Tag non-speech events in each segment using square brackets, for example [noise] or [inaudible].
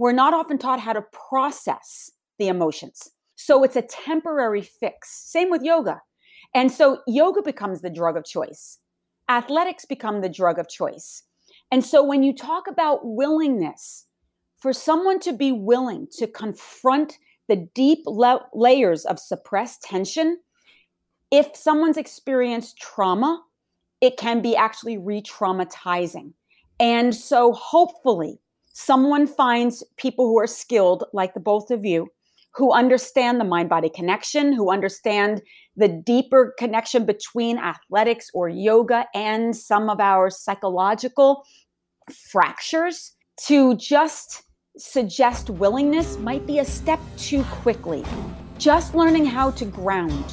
we're not often taught how to process the emotions. So it's a temporary fix. Same with yoga. And so yoga becomes the drug of choice. Athletics become the drug of choice. And so when you talk about willingness, for someone to be willing to confront the deep la- layers of suppressed tension, if someone's experienced trauma, it can be actually re traumatizing. And so hopefully, someone finds people who are skilled, like the both of you, who understand the mind body connection, who understand the deeper connection between athletics or yoga and some of our psychological fractures to just suggest willingness might be a step too quickly. Just learning how to ground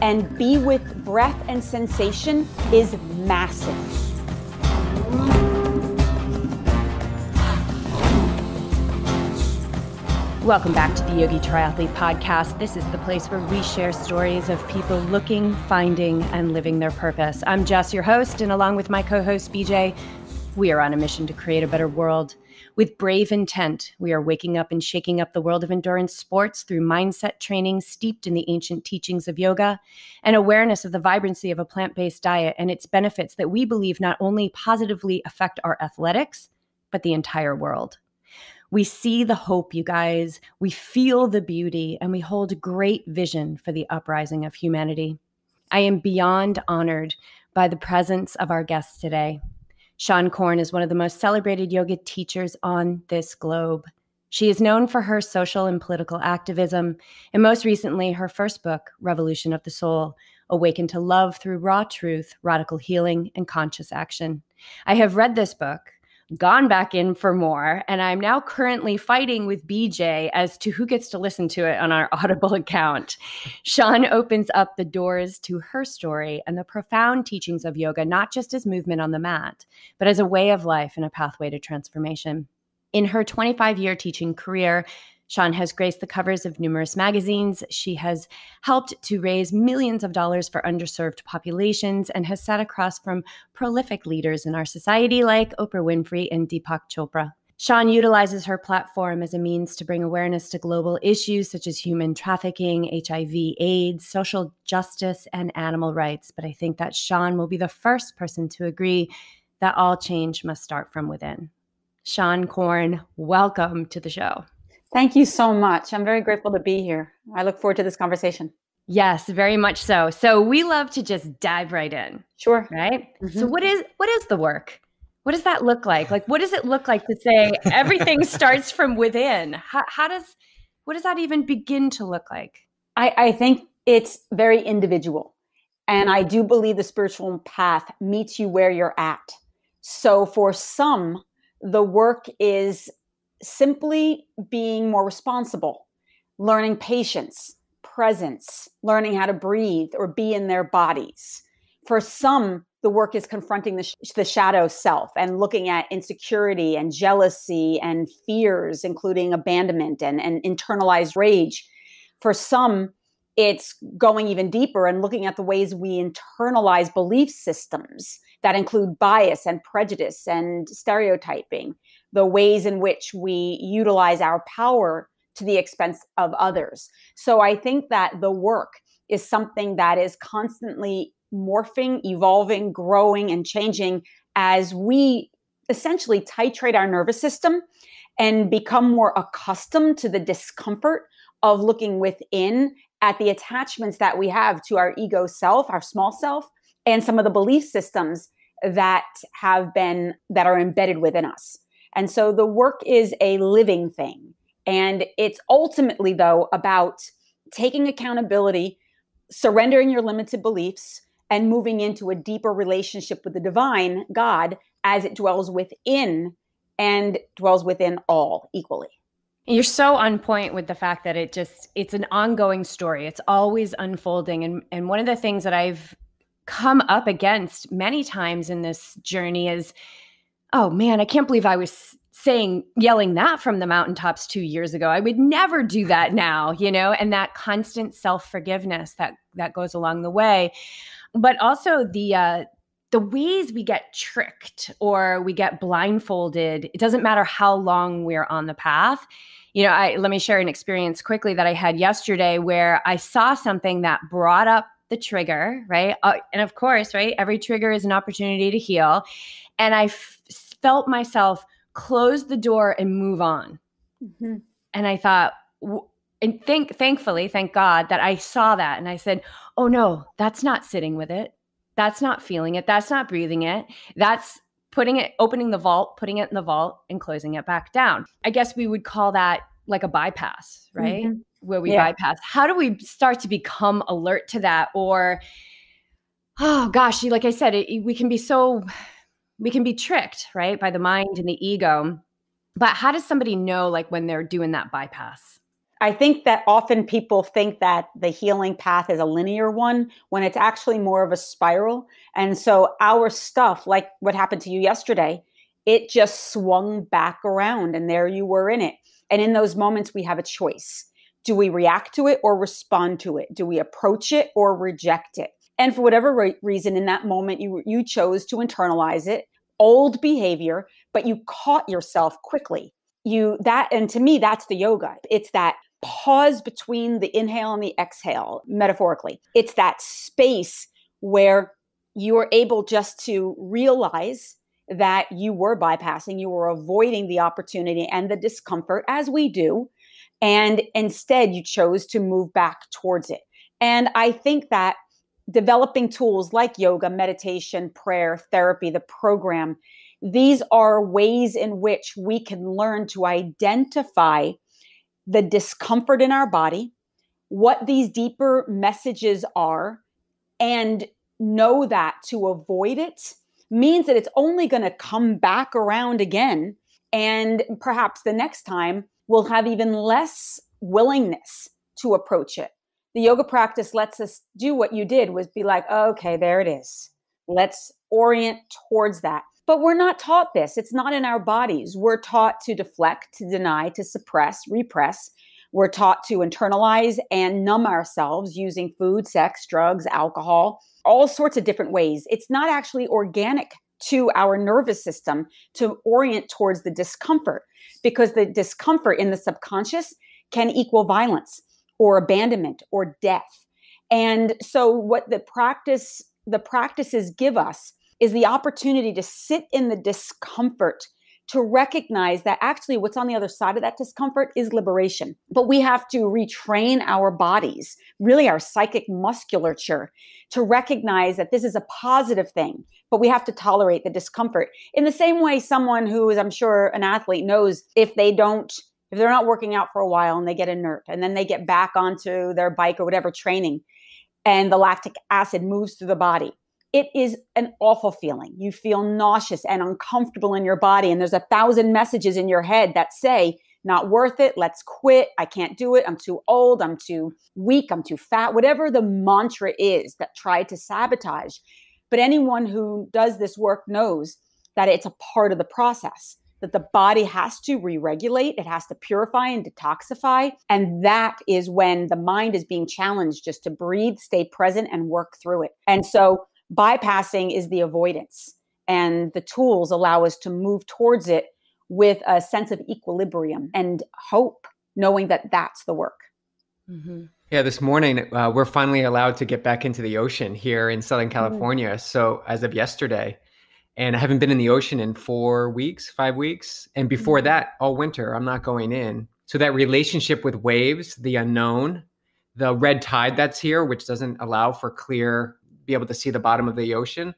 and be with breath and sensation is massive. Welcome back to the Yogi Triathlete Podcast. This is the place where we share stories of people looking, finding, and living their purpose. I'm Jess, your host, and along with my co host, BJ, we are on a mission to create a better world. With brave intent, we are waking up and shaking up the world of endurance sports through mindset training steeped in the ancient teachings of yoga and awareness of the vibrancy of a plant based diet and its benefits that we believe not only positively affect our athletics, but the entire world. We see the hope, you guys. We feel the beauty, and we hold great vision for the uprising of humanity. I am beyond honored by the presence of our guests today. Seane Corn is one of the most celebrated yoga teachers on this globe. She is known for her social and political activism, and most recently, her first book, Revolution of the Soul Awaken to Love Through Raw Truth, Radical Healing, and Conscious Action. I have read this book gone back in for more. And I'm now currently fighting with BJ as to who gets to listen to it on our [laughs] Audible account. Seane opens up the doors to her story and the profound teachings of yoga, not just as movement on the mat, but as a way of life and a pathway to transformation. In her 25 year teaching career, Seane has graced the covers of numerous magazines. She has helped to raise millions of dollars for underserved populations and has sat across from prolific leaders in our society like Oprah Winfrey and Deepak Chopra. Seane utilizes her platform as a means to bring awareness to global issues such as human trafficking, HIV, AIDS, social justice, and animal rights. But I think that Seane will be the first person to agree that all change must start from within. Seane Corn, welcome to the show. Thank you so much. I'm very grateful to be here. I look forward to this conversation. Yes, very much so. So we love to just dive right in. Sure. Right? Mm-hmm. So what is what is the work? What does that look like? Like what does it look like to say everything [laughs] starts from within? How, how, does what does that even begin to look like? I, I think it's very individual. And I do believe the spiritual path meets you where you're at. So for some, the work is simply being more responsible, learning patience, presence, learning how to breathe or be in their bodies. For some, the work is confronting the, sh- the shadow self and looking at insecurity and jealousy and fears, including abandonment and, and internalized rage. For some, it's going even deeper and looking at the ways we internalize belief systems that include bias and prejudice and stereotyping the ways in which we utilize our power to the expense of others. So I think that the work is something that is constantly morphing, evolving, growing, and changing as we essentially titrate our nervous system and become more accustomed to the discomfort of looking within at the attachments that we have to our ego self, our small self, and some of the belief systems that have been that are embedded within us. And so the work is a living thing. And it's ultimately, though, about taking accountability, surrendering your limited beliefs, and moving into a deeper relationship with the divine God as it dwells within and dwells within all equally. You're so on point with the fact that it just it's an ongoing story. It's always unfolding and and one of the things that I've come up against many times in this journey is oh man, I can't believe I was saying yelling that from the mountaintops 2 years ago. I would never do that now, you know, and that constant self-forgiveness that that goes along the way. But also the uh the ways we get tricked or we get blindfolded, it doesn't matter how long we're on the path. You know, I let me share an experience quickly that I had yesterday where I saw something that brought up the trigger, right? Uh, and of course, right, every trigger is an opportunity to heal. And I f- felt myself close the door and move on. Mm-hmm. And I thought, w- and think, thankfully, thank God that I saw that. And I said, oh no, that's not sitting with it. That's not feeling it. That's not breathing it. That's putting it, opening the vault, putting it in the vault, and closing it back down. I guess we would call that like a bypass, right? Mm-hmm. Where we yeah. bypass. How do we start to become alert to that? Or, oh gosh, like I said, it, we can be so, we can be tricked, right, by the mm-hmm. mind and the ego. But how does somebody know, like, when they're doing that bypass? I think that often people think that the healing path is a linear one when it's actually more of a spiral. And so our stuff, like what happened to you yesterday, it just swung back around and there you were in it. And in those moments, we have a choice. Do we react to it or respond to it? Do we approach it or reject it? And for whatever re- reason, in that moment, you, you chose to internalize it, old behavior, but you caught yourself quickly you that and to me that's the yoga it's that pause between the inhale and the exhale, metaphorically. It's that space where you are able just to realize that you were bypassing, you were avoiding the opportunity and the discomfort, as we do. And instead, you chose to move back towards it. And I think that developing tools like yoga, meditation, prayer, therapy, the program, these are ways in which we can learn to identify the discomfort in our body, what these deeper messages are, and know that to avoid it means that it's only going to come back around again. And perhaps the next time we'll have even less willingness to approach it. The yoga practice lets us do what you did was be like, oh, okay, there it is. Let's orient towards that. But we're not taught this. It's not in our bodies. We're taught to deflect, to deny, to suppress, repress. We're taught to internalize and numb ourselves using food, sex, drugs, alcohol, all sorts of different ways. It's not actually organic to our nervous system to orient towards the discomfort because the discomfort in the subconscious can equal violence or abandonment or death. And so what the practice the practices give us is the opportunity to sit in the discomfort to recognize that actually what's on the other side of that discomfort is liberation. But we have to retrain our bodies, really our psychic musculature, to recognize that this is a positive thing, but we have to tolerate the discomfort. In the same way, someone who is, I'm sure, an athlete knows if they don't, if they're not working out for a while and they get inert and then they get back onto their bike or whatever training, and the lactic acid moves through the body it is an awful feeling. You feel nauseous and uncomfortable in your body. And there's a thousand messages in your head that say, not worth it. Let's quit. I can't do it. I'm too old. I'm too weak. I'm too fat. Whatever the mantra is that tried to sabotage. But anyone who does this work knows that it's a part of the process, that the body has to re regulate, it has to purify and detoxify. And that is when the mind is being challenged just to breathe, stay present, and work through it. And so bypassing is the avoidance and the tools allow us to move towards it with a sense of equilibrium and hope knowing that that's the work mm-hmm. yeah this morning uh, we're finally allowed to get back into the ocean here in southern mm-hmm. california mm-hmm. so as of yesterday and i haven't been in the ocean in four weeks five weeks and before mm-hmm. that all winter i'm not going in so that relationship with waves the unknown the red tide that's here which doesn't allow for clear be able to see the bottom of the ocean.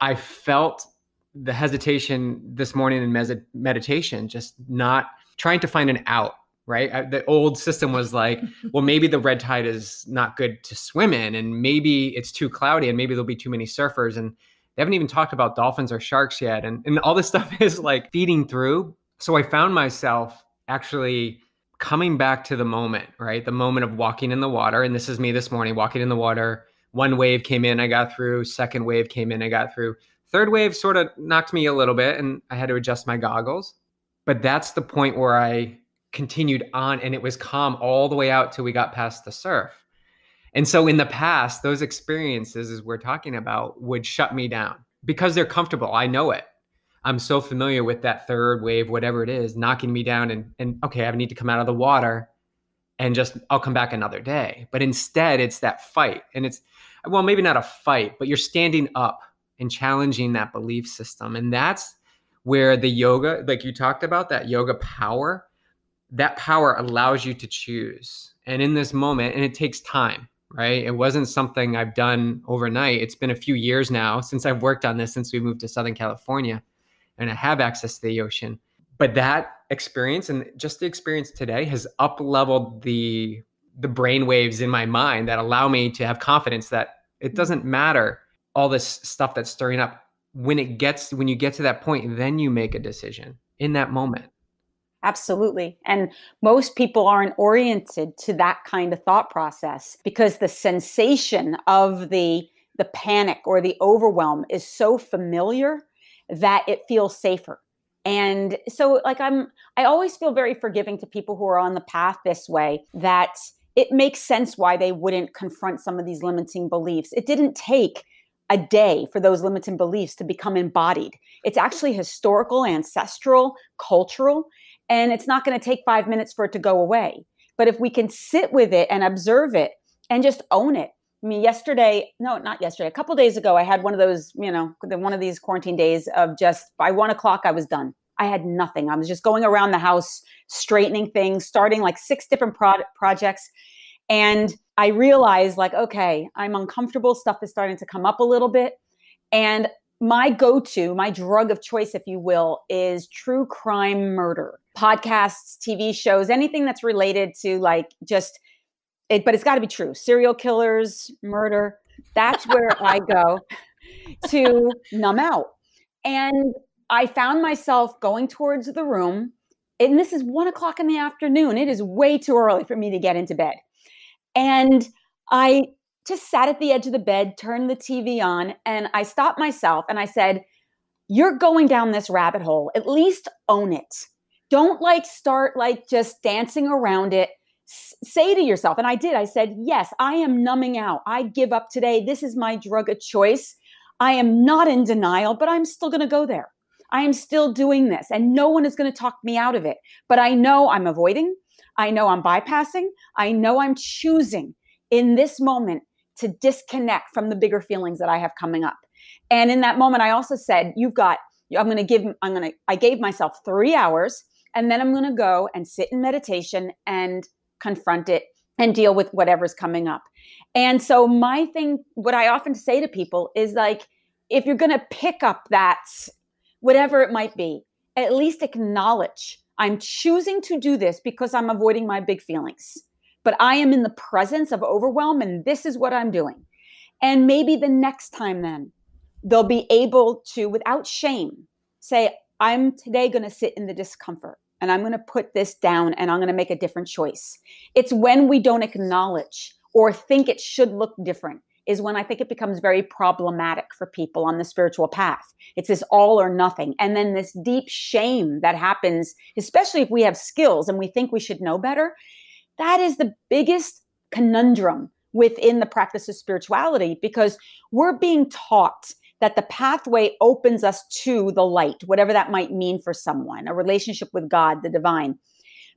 I felt the hesitation this morning in med- meditation, just not trying to find an out. Right, I, the old system was like, [laughs] well, maybe the red tide is not good to swim in, and maybe it's too cloudy, and maybe there'll be too many surfers, and they haven't even talked about dolphins or sharks yet, and and all this [laughs] stuff is like feeding through. So I found myself actually coming back to the moment, right? The moment of walking in the water. And this is me this morning, walking in the water, one wave came in, I got through. Second wave came in, I got through. Third wave sort of knocked me a little bit and I had to adjust my goggles. But that's the point where I continued on and it was calm all the way out till we got past the surf. And so in the past, those experiences, as we're talking about, would shut me down because they're comfortable. I know it. I'm so familiar with that third wave, whatever it is, knocking me down and, and okay, I need to come out of the water and just I'll come back another day. But instead, it's that fight. And it's, well, maybe not a fight, but you're standing up and challenging that belief system. And that's where the yoga, like you talked about, that yoga power, that power allows you to choose. And in this moment, and it takes time right? It wasn't something I've done overnight. It's been a few years now since I've worked on this since we moved to Southern California and I have access to the ocean. But that experience and just the experience today has up leveled the the brain waves in my mind that allow me to have confidence that it mm-hmm. doesn't matter all this stuff that's stirring up when it gets when you get to that point then you make a decision in that moment Absolutely. And most people aren't oriented to that kind of thought process because the sensation of the the panic or the overwhelm is so familiar that it feels safer. And so like I'm I always feel very forgiving to people who are on the path this way that it makes sense why they wouldn't confront some of these limiting beliefs. It didn't take a day for those limiting beliefs to become embodied. It's actually historical, ancestral, cultural, and it's not going to take five minutes for it to go away. But if we can sit with it and observe it and just own it. I mean, yesterday, no, not yesterday, a couple days ago, I had one of those, you know, one of these quarantine days of just by one o'clock, I was done. I had nothing. I was just going around the house, straightening things, starting like six different pro- projects. And I realized, like, okay, I'm uncomfortable. Stuff is starting to come up a little bit. And my go to, my drug of choice, if you will, is true crime murder podcasts, TV shows, anything that's related to like just it, but it's got to be true. Serial killers, murder. That's where I [laughs] go to numb out. And I found myself going towards the room. And this is one o'clock in the afternoon. It is way too early for me to get into bed. And I just sat at the edge of the bed, turned the TV on, and I stopped myself and I said, You're going down this rabbit hole. At least own it. Don't like start like just dancing around it. S- say to yourself, and I did, I said, Yes, I am numbing out. I give up today. This is my drug of choice. I am not in denial, but I'm still going to go there. I am still doing this, and no one is going to talk me out of it. But I know I'm avoiding. I know I'm bypassing. I know I'm choosing in this moment to disconnect from the bigger feelings that I have coming up. And in that moment, I also said, You've got, I'm going to give, I'm going to, I gave myself three hours and then I'm going to go and sit in meditation and confront it and deal with whatever's coming up. And so, my thing, what I often say to people is like, if you're going to pick up that, whatever it might be, at least acknowledge I'm choosing to do this because I'm avoiding my big feelings. But I am in the presence of overwhelm, and this is what I'm doing. And maybe the next time, then, they'll be able to, without shame, say, I'm today going to sit in the discomfort and I'm going to put this down and I'm going to make a different choice. It's when we don't acknowledge or think it should look different is when I think it becomes very problematic for people on the spiritual path. It's this all or nothing. And then this deep shame that happens, especially if we have skills and we think we should know better. That is the biggest conundrum within the practice of spirituality because we're being taught that the pathway opens us to the light, whatever that might mean for someone, a relationship with God, the divine.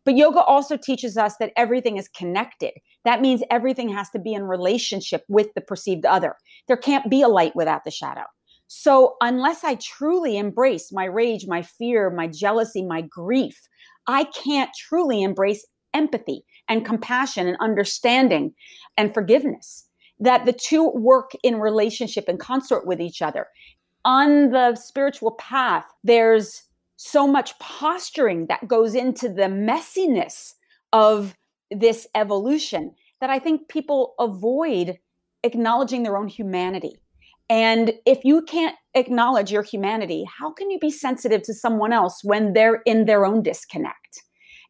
But yoga also teaches us that everything is connected. That means everything has to be in relationship with the perceived other. There can't be a light without the shadow. So, unless I truly embrace my rage, my fear, my jealousy, my grief, I can't truly embrace empathy and compassion and understanding and forgiveness that the two work in relationship and consort with each other. On the spiritual path, there's so much posturing that goes into the messiness of this evolution that I think people avoid acknowledging their own humanity. And if you can't acknowledge your humanity, how can you be sensitive to someone else when they're in their own disconnect?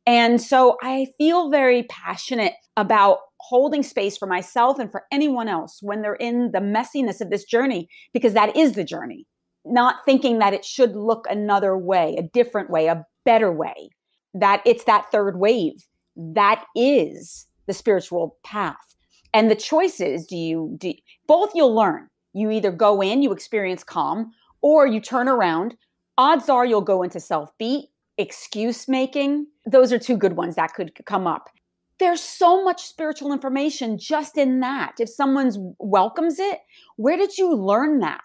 And so I feel very passionate about holding space for myself and for anyone else when they're in the messiness of this journey, because that is the journey, not thinking that it should look another way, a different way, a better way, that it's that third wave. That is the spiritual path. And the choices do you do both you'll learn. You either go in, you experience calm, or you turn around. Odds are you'll go into self beat, excuse making. Those are two good ones that could come up. There's so much spiritual information just in that. If someone's welcomes it, where did you learn that?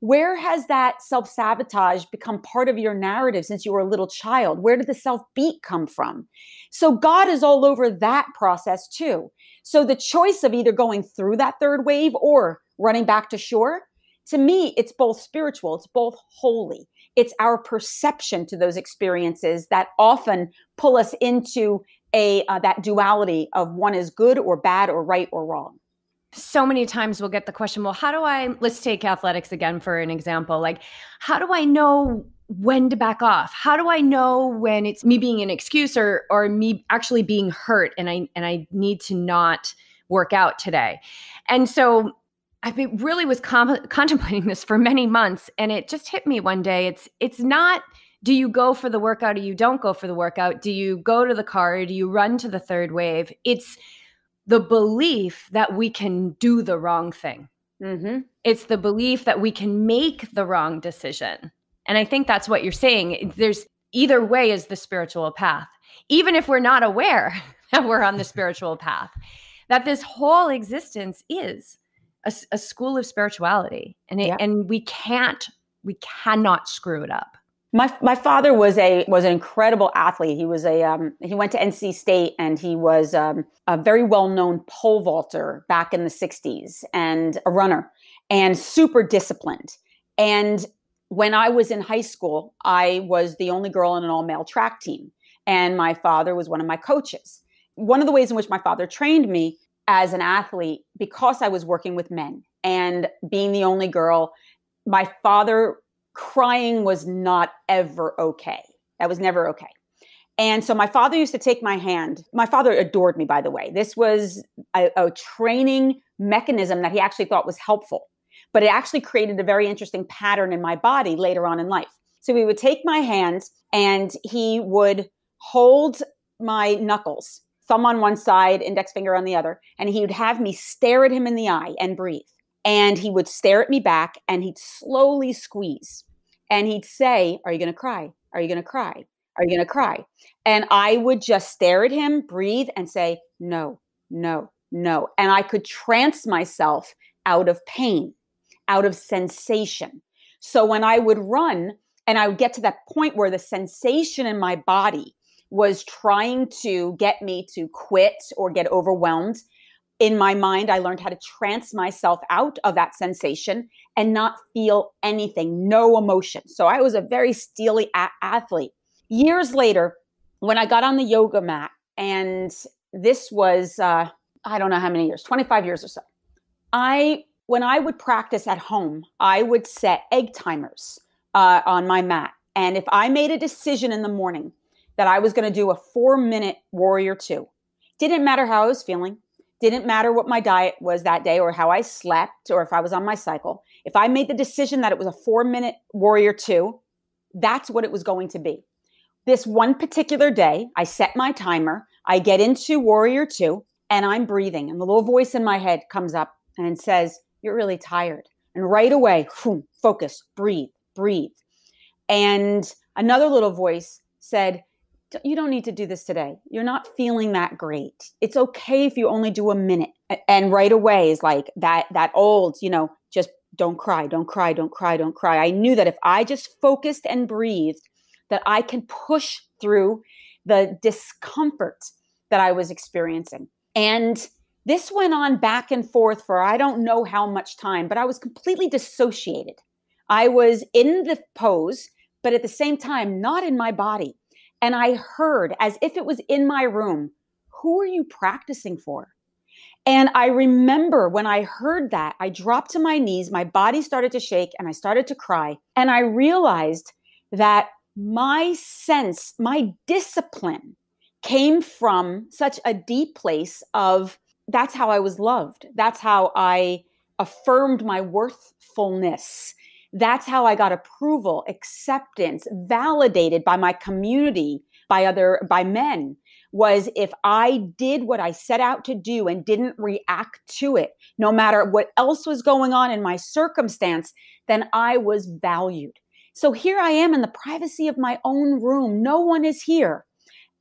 Where has that self sabotage become part of your narrative since you were a little child? Where did the self beat come from? So God is all over that process too. So the choice of either going through that third wave or running back to shore, to me, it's both spiritual, it's both holy. It's our perception to those experiences that often pull us into a uh, that duality of one is good or bad or right or wrong. So many times we'll get the question well how do i let's take athletics again for an example like how do i know when to back off? How do i know when it's me being an excuse or or me actually being hurt and i and i need to not work out today? And so i really was com- [laughs] contemplating this for many months and it just hit me one day it's it's not do you go for the workout or you don't go for the workout do you go to the car or do you run to the third wave it's the belief that we can do the wrong thing. Mm-hmm. It's the belief that we can make the wrong decision. And I think that's what you're saying. There's either way is the spiritual path, even if we're not aware [laughs] that we're on the spiritual path, that this whole existence is a, a school of spirituality. And, it, yeah. and we can't, we cannot screw it up. My my father was a was an incredible athlete. He was a um, he went to NC State and he was um, a very well known pole vaulter back in the '60s and a runner and super disciplined. And when I was in high school, I was the only girl in an all male track team, and my father was one of my coaches. One of the ways in which my father trained me as an athlete, because I was working with men and being the only girl, my father crying was not ever okay. That was never okay. And so my father used to take my hand. My father adored me, by the way. This was a, a, training mechanism that he actually thought was helpful, but it actually created a very interesting pattern in my body later on in life. So he would take my hands and he would hold my knuckles, thumb on one side, index finger on the other, and he would have me stare at him in the eye and breathe. And he would stare at me back and he'd slowly squeeze. And he'd say are you going to cry? Are you going to cry? Are you going to cry? And i would just stare at him breathe and say no no no. And i could trance myself out of pain out of sensation. So when i would run and i would get to that point where the sensation in my body was trying to get me to quit or get overwhelmed in my mind, I learned how to trance myself out of that sensation and not feel anything, no emotion. So I was a very steely a- athlete. Years later, when I got on the yoga mat, and this was, uh, I don't know how many years, 25 years or so, I, when I would practice at home, I would set egg timers uh, on my mat. And if I made a decision in the morning that I was going to do a four minute warrior two, didn't matter how I was feeling, didn't matter what my diet was that day or how I slept or if I was on my cycle. If I made the decision that it was a four minute warrior two, that's what it was going to be. This one particular day, I set my timer, I get into warrior two, and I'm breathing. And the little voice in my head comes up and says, You're really tired. And right away, focus, breathe, breathe. And another little voice said, you don't need to do this today. You're not feeling that great. It's okay if you only do a minute. And right away is like that that old, you know, just don't cry, don't cry, don't cry, don't cry. I knew that if I just focused and breathed, that I can push through the discomfort that I was experiencing. And this went on back and forth for I don't know how much time, but I was completely dissociated. I was in the pose, but at the same time, not in my body. And I heard, as if it was in my room, who are you practicing for? And I remember when I heard that, I dropped to my knees, my body started to shake, and I started to cry. And I realized that my sense, my discipline came from such a deep place of that's how I was loved. That's how I affirmed my worthfulness. That's how I got approval, acceptance, validated by my community, by other, by men, was if I did what I set out to do and didn't react to it, no matter what else was going on in my circumstance, then I was valued. So here I am in the privacy of my own room. No one is here.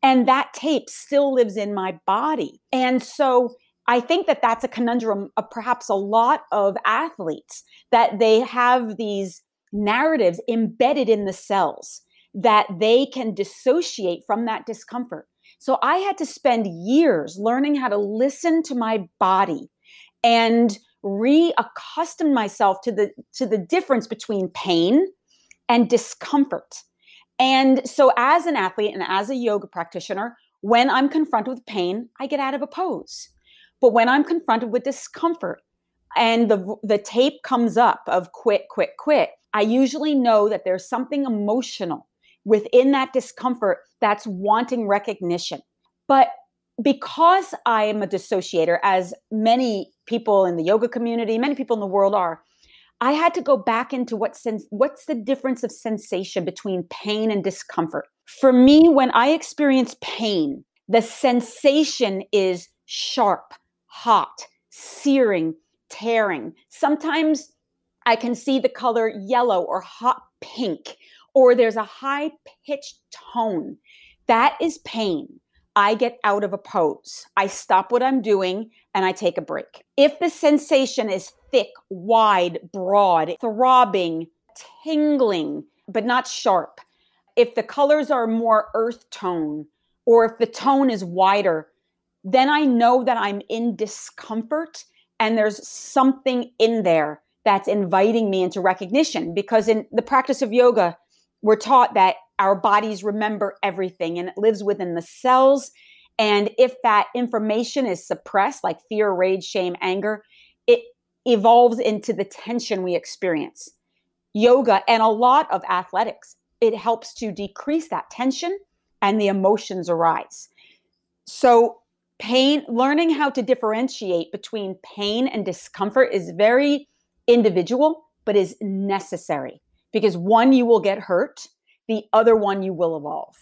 And that tape still lives in my body. And so I think that that's a conundrum of perhaps a lot of athletes that they have these narratives embedded in the cells that they can dissociate from that discomfort. So I had to spend years learning how to listen to my body and reaccustom myself to the to the difference between pain and discomfort. And so as an athlete and as a yoga practitioner, when I'm confronted with pain, I get out of a pose. But when I'm confronted with discomfort and the the tape comes up of quit, quit, quit, I usually know that there's something emotional within that discomfort that's wanting recognition. But because I am a dissociator, as many people in the yoga community, many people in the world are, I had to go back into what sense what's the difference of sensation between pain and discomfort. For me, when I experience pain, the sensation is sharp, hot, searing, tearing. Sometimes I can see the color yellow or hot pink or there's a high pitched tone. That is pain. I get out of a pose. I stop what I'm doing and I take a break. If the sensation is thick, wide, broad, throbbing, tingling, but not sharp, if the colors are more earth tone or if the tone is wider, then I know that I'm in discomfort and there's something in there that's inviting me into recognition because in the practice of yoga, we're taught that our bodies remember everything and it lives within the cells. And if that information is suppressed, like fear, rage, shame, anger, it evolves into the tension we experience. Yoga and a lot of athletics, it helps to decrease that tension and the emotions arise. So, pain, learning how to differentiate between pain and discomfort is very individual, but is necessary because one, you will get hurt, the other one, you will evolve.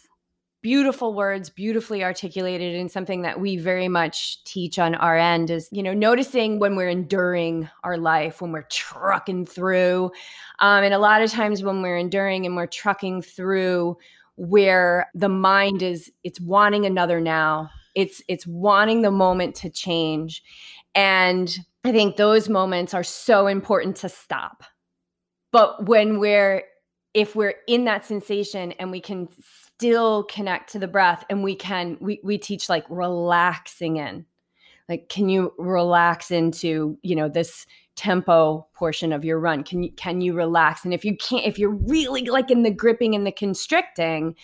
Beautiful words, beautifully articulated, and something that we very much teach on our end is, you know, noticing when we're enduring our life, when we're trucking through. Um, and a lot of times when we're enduring and we're trucking through, where the mind is, it's wanting another now. It's it's wanting the moment to change. And I think those moments are so important to stop but when we're, if we're in that sensation and we can still connect to the breath and we can, we, we teach like relaxing in. Like, can you relax into, you know, this tempo portion of your run? Can you, can you relax? And if you can't, if you're really like in the gripping and the constricting,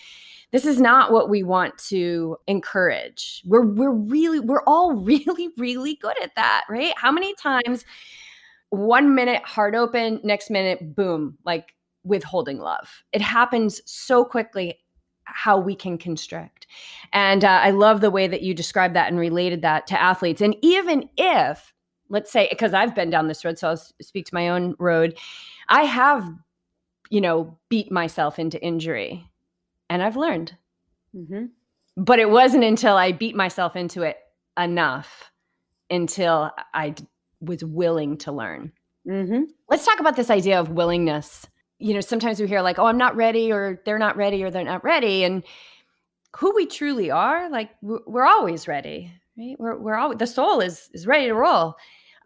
this is not what we want to encourage. We're we're really we're all [laughs] really really good at that, right? How many times one minute heart open, next minute, boom, like withholding love. It happens so quickly how we can constrict. And uh, I love the way that you described that and related that to athletes. And even if, let's say, because I've been down this road, so I'll speak to my own road, I have, you know, beat myself into injury and I've learned. Mm-hmm. But it wasn't until I beat myself into it enough until I was willing to learn. Mm-hmm. Let's talk about this idea of willingness. You know, sometimes we hear like, "Oh, I'm not ready," or "They're not ready," or "They're not ready," and who we truly are, like we're always ready, right? We're we're always the soul is is ready to roll.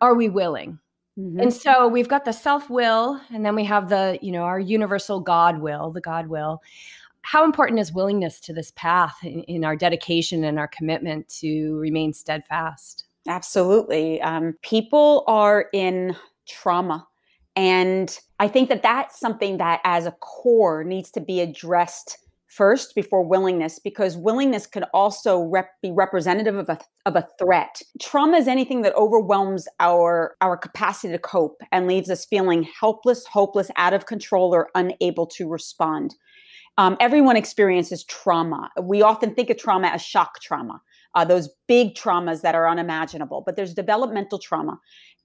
Are we willing? Mm-hmm. And so we've got the self will, and then we have the you know our universal God will, the God will. How important is willingness to this path in, in our dedication and our commitment to remain steadfast? Absolutely. Um, people are in trauma. And I think that that's something that, as a core, needs to be addressed first before willingness, because willingness could also rep- be representative of a, of a threat. Trauma is anything that overwhelms our, our capacity to cope and leaves us feeling helpless, hopeless, out of control, or unable to respond. Um, everyone experiences trauma. We often think of trauma as shock trauma uh, those big traumas that are unimaginable. But there's developmental trauma.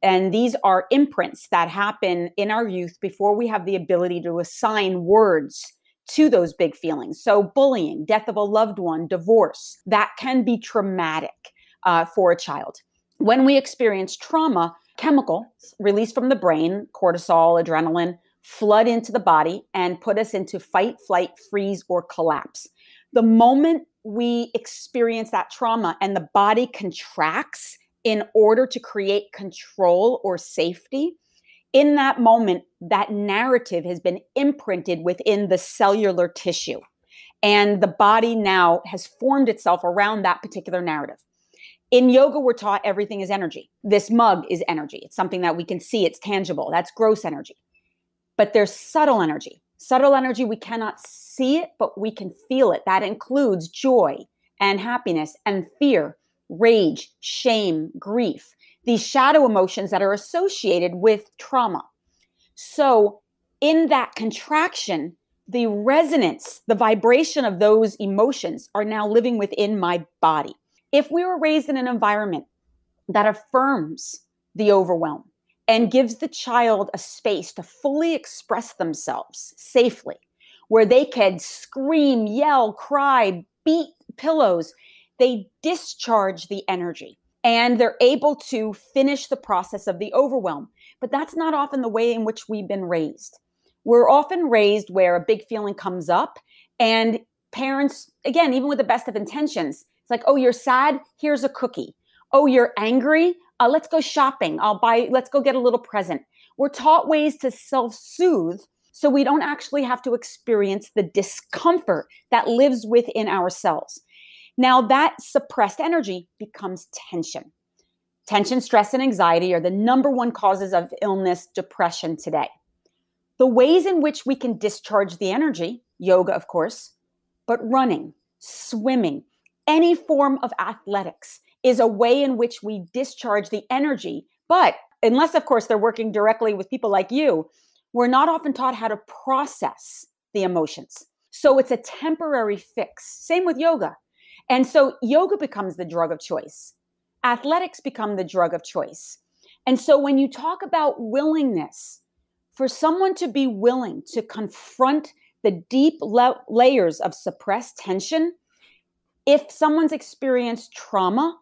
And these are imprints that happen in our youth before we have the ability to assign words to those big feelings. So, bullying, death of a loved one, divorce, that can be traumatic uh, for a child. When we experience trauma, chemicals released from the brain, cortisol, adrenaline, flood into the body and put us into fight, flight, freeze, or collapse. The moment we experience that trauma and the body contracts in order to create control or safety, in that moment, that narrative has been imprinted within the cellular tissue. And the body now has formed itself around that particular narrative. In yoga, we're taught everything is energy. This mug is energy. It's something that we can see, it's tangible. That's gross energy. But there's subtle energy. Subtle energy, we cannot see it, but we can feel it. That includes joy and happiness and fear, rage, shame, grief these shadow emotions that are associated with trauma. So, in that contraction, the resonance, the vibration of those emotions are now living within my body. If we were raised in an environment that affirms the overwhelm and gives the child a space to fully express themselves safely, where they can scream, yell, cry, beat pillows, they discharge the energy and they're able to finish the process of the overwhelm. But that's not often the way in which we've been raised. We're often raised where a big feeling comes up, and parents, again, even with the best of intentions, it's like, oh, you're sad? Here's a cookie. Oh, you're angry? Uh, let's go shopping. I'll buy, let's go get a little present. We're taught ways to self soothe so we don't actually have to experience the discomfort that lives within ourselves. Now, that suppressed energy becomes tension. Tension, stress, and anxiety are the number one causes of illness, depression today. The ways in which we can discharge the energy, yoga, of course, but running, swimming, any form of athletics is a way in which we discharge the energy. But unless, of course, they're working directly with people like you, we're not often taught how to process the emotions. So it's a temporary fix. Same with yoga. And so yoga becomes the drug of choice. Athletics become the drug of choice. And so when you talk about willingness, for someone to be willing to confront the deep la- layers of suppressed tension, if someone's experienced trauma,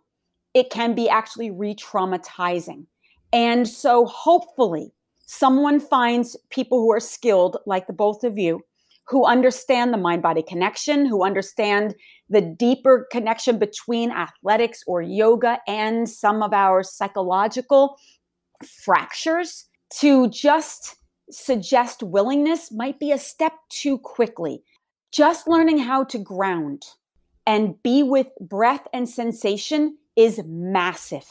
it can be actually re traumatizing. And so hopefully, someone finds people who are skilled, like the both of you, who understand the mind body connection, who understand the deeper connection between athletics or yoga and some of our psychological fractures to just suggest willingness might be a step too quickly. Just learning how to ground and be with breath and sensation is massive.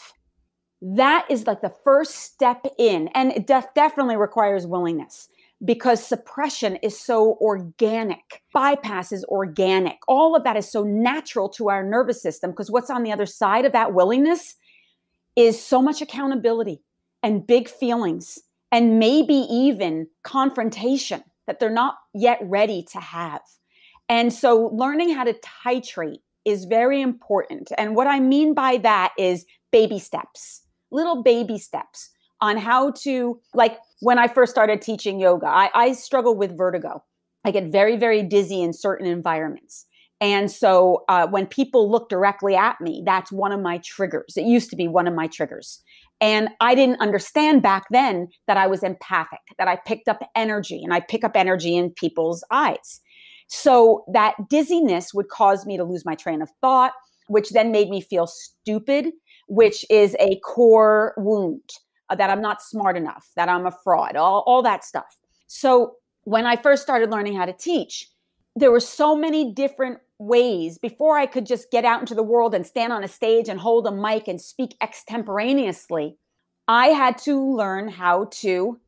That is like the first step in, and it def- definitely requires willingness because suppression is so organic. Bypass is organic. All of that is so natural to our nervous system because what's on the other side of that willingness is so much accountability and big feelings and maybe even confrontation that they're not yet ready to have. And so learning how to titrate is very important. And what I mean by that is baby steps, little baby steps on how to, like, when I first started teaching yoga, I, I struggle with vertigo. I get very, very dizzy in certain environments. And so uh, when people look directly at me, that's one of my triggers. It used to be one of my triggers. And I didn't understand back then that I was empathic, that I picked up energy and I pick up energy in people's eyes. So that dizziness would cause me to lose my train of thought, which then made me feel stupid, which is a core wound uh, that I'm not smart enough, that I'm a fraud, all, all that stuff. So when I first started learning how to teach, there were so many different ways before I could just get out into the world and stand on a stage and hold a mic and speak extemporaneously. I had to learn how to.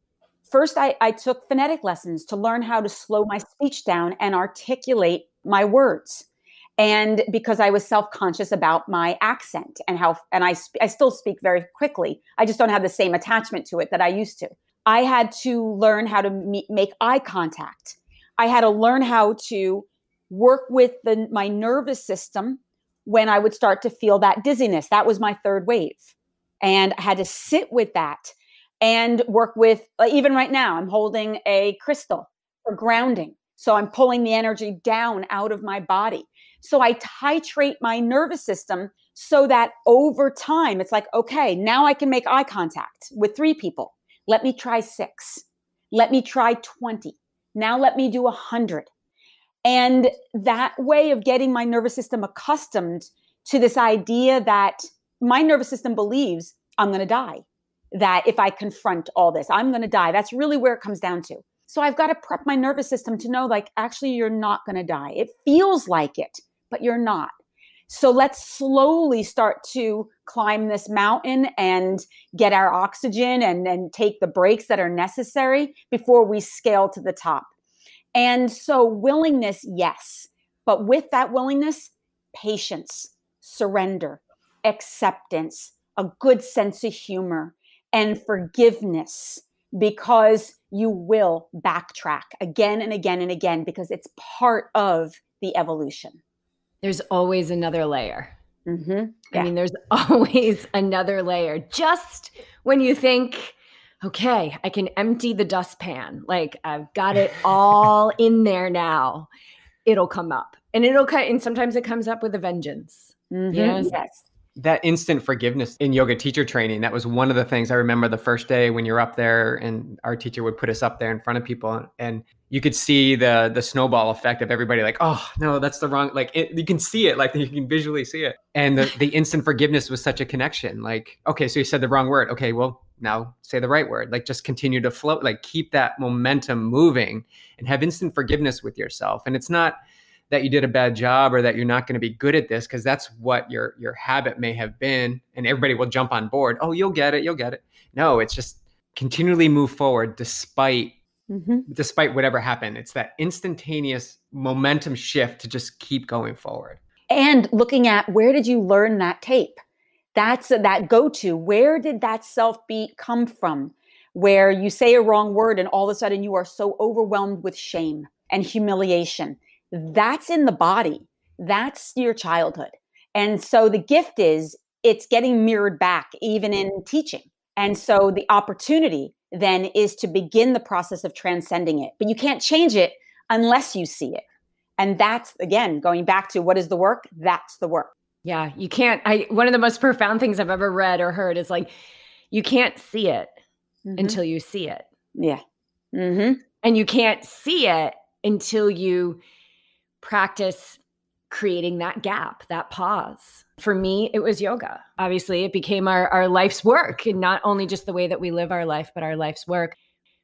First, I, I took phonetic lessons to learn how to slow my speech down and articulate my words and because I was self-conscious about my accent and how and I I still speak very quickly. I just don't have the same attachment to it that I used to. I had to learn how to meet, make eye contact. I had to learn how to work with the, my nervous system when I would start to feel that dizziness. That was my third wave. And I had to sit with that and work with, uh, even right now, I'm holding a crystal for grounding So I'm pulling the energy down out of my body. So I titrate my nervous system so that over time, it's like, okay, now I can make eye contact with three people. Let me try six. Let me try 20. Now let me do a 100. And that way of getting my nervous system accustomed to this idea that my nervous system believes I'm going to die, that if I confront all this, I'm going to die. That's really where it comes down to. So I've got to prep my nervous system to know, like, actually, you're not going to die. It feels like it, but you're not. So let's slowly start to climb this mountain and get our oxygen and, and take the breaks that are necessary before we scale to the top. And so, willingness, yes. But with that willingness, patience, surrender, acceptance, a good sense of humor, and forgiveness because you will backtrack again and again and again because it's part of the evolution. There's always another layer. Mm-hmm. Yeah. I mean, there's [laughs] always another layer. Just when you think, okay, I can empty the dustpan, like I've got it [laughs] all in there now, it'll come up. And it'll cut, and sometimes it comes up with a vengeance. Mm-hmm. Yes. yes that instant forgiveness in yoga teacher training that was one of the things i remember the first day when you're up there and our teacher would put us up there in front of people and you could see the the snowball effect of everybody like oh no that's the wrong like it, you can see it like [laughs] you can visually see it. And the, the instant forgiveness was such a connection like okay so you said the wrong word. Okay well now say the right word. Like just continue to float like keep that momentum moving and have instant forgiveness with yourself. And it's not that you did a bad job or that you're not going to be good at this because that's what your your habit may have been and everybody will jump on board oh you'll get it you'll get it. No it's just continually move forward despite mm-hmm. despite whatever happened. It's that instantaneous momentum shift to just keep going forward. And looking at where did you learn that tape? That's that go to where did that self beat come from? Where you say a wrong word and all of a sudden you are so overwhelmed with shame and humiliation that's in the body. That's your childhood. And so the gift is it's getting mirrored back even in teaching. And so the opportunity then is to begin the process of transcending it. But you can't change it unless you see it. And that's again going back to what is the work? That's the work. Yeah, you can't I one of the most profound things I've ever read or heard is like you can't see it mm-hmm. until you see it. Yeah. Mm-hmm. And you can't see it until you practice creating that gap, that pause. For me, it was yoga. Obviously, it became our, our life's work, and not only just the way that we live our life, but our life's work.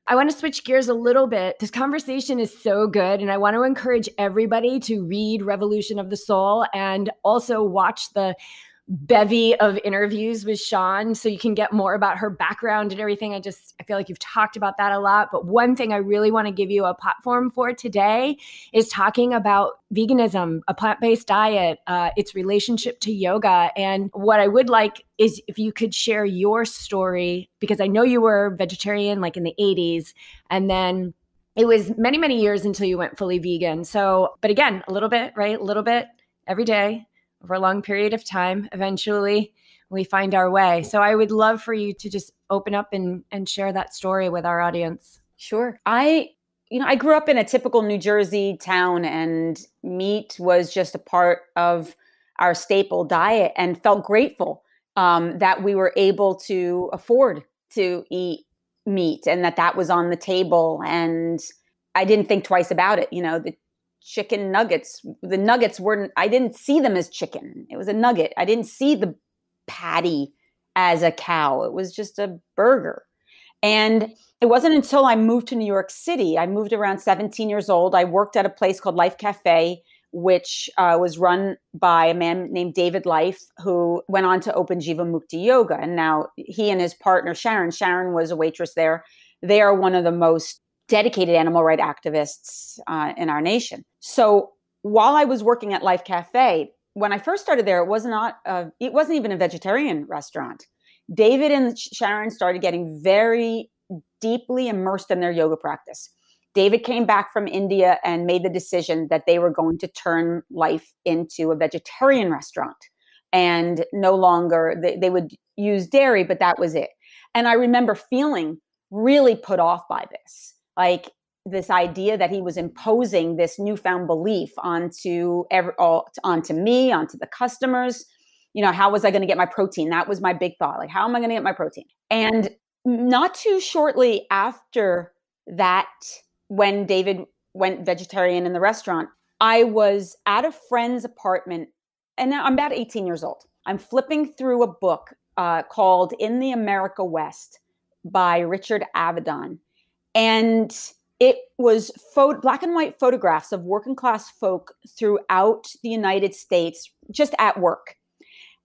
I want to switch gears a little bit. This conversation is so good, and I want to encourage everybody to read Revolution of the Soul and also watch the bevy of interviews with Seane so you can get more about her background and everything. I just I feel like you've talked about that a lot, but one thing I really want to give you a platform for today is talking about veganism, a plant-based diet, uh, its relationship to yoga, and what I would like is if you could share your story because I know you were vegetarian like in the 80s and then it was many many years until you went fully vegan. So, but again, a little bit, right? A little bit every day over a long period of time. Eventually, we find our way. So I would love for you to just open up and, and share that story with our audience. Sure. I you know, I grew up in a typical New Jersey town and meat was just a part of our staple diet and felt grateful um, that we were able to afford to eat meat and that that was on the table. And I didn't think twice about it. You know, the chicken nuggets. The nuggets weren't, I didn't see them as chicken. It was a nugget. I didn't see the patty as a cow. It was just a burger. And it wasn't until I moved to New York City, I moved around 17 years old. I worked at a place called Life Cafe, which uh, was run by a man named David Life, who went on to open Jivamukti Yoga. And now he and his partner, Sharon, Sharon was a waitress there. They are one of the most dedicated animal rights activists uh, in our nation. So while I was working at Life Cafe, when I first started there, it was not a, it wasn't even a vegetarian restaurant. David and Sharon started getting very deeply immersed in their yoga practice. David came back from India and made the decision that they were going to turn life into a vegetarian restaurant and no longer they, they would use dairy, but that was it. And I remember feeling really put off by this like this idea that he was imposing this newfound belief onto every, all, onto me, onto the customers. You know, how was I going to get my protein? That was my big thought. Like, how am I going to get my protein? And not too shortly after that, when David went vegetarian in the restaurant, I was at a friend's apartment, and I'm about 18 years old. I'm flipping through a book uh, called In the American West by Richard Avedon. And it was black and white photographs of working class folk throughout the United States, just at work.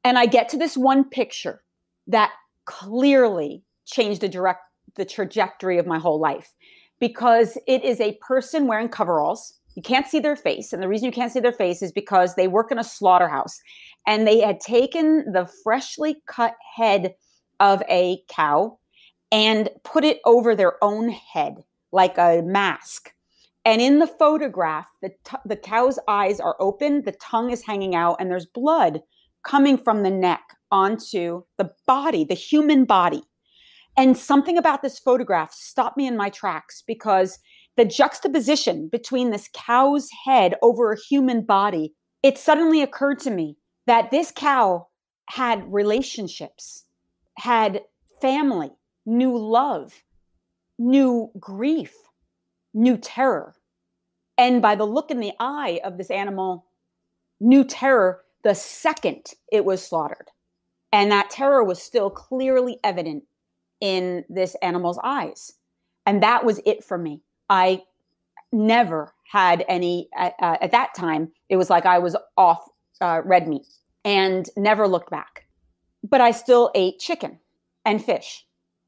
And I get to this one picture that clearly changed the direct the trajectory of my whole life because it is a person wearing coveralls. You can't see their face. And the reason you can't see their face is because they work in a slaughterhouse and they had taken the freshly cut head of a cow and put it over their own head like a mask. And in the photograph, the, t- the cow's eyes are open, the tongue is hanging out, and there's blood coming from the neck onto the body, the human body. And something about this photograph stopped me in my tracks because the juxtaposition between this cow's head over a human body, it suddenly occurred to me that this cow had relationships, had family, knew love, new grief, new terror. And by the look in the eye of this animal, new terror the second it was slaughtered. And that terror was still clearly evident in this animal's eyes. And that was it for me. I never had any, uh, at that time, it was like I was off uh, red meat and never looked back. But I still ate chicken and fish